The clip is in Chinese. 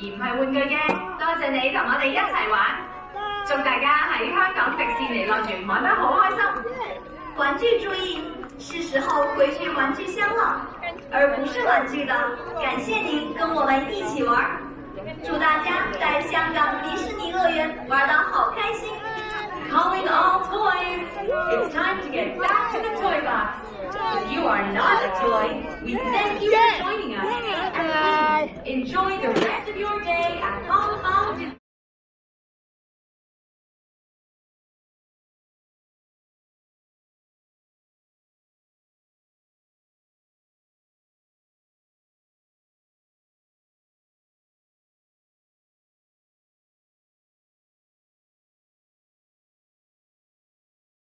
而唔系玩具嘅。多谢你同我哋一齐玩，祝大家喺香港迪士尼乐园玩得好开心。玩具注意，是时候回去玩具箱了，而不是玩具的。感谢您跟我们一起玩，祝大家在香港迪士尼乐园玩得好开心。Calling all toys! It's time to get back to the toy box. If you are not a toy, we thank you for joining us. Enjoy the rest of your day at Hong Commonwealth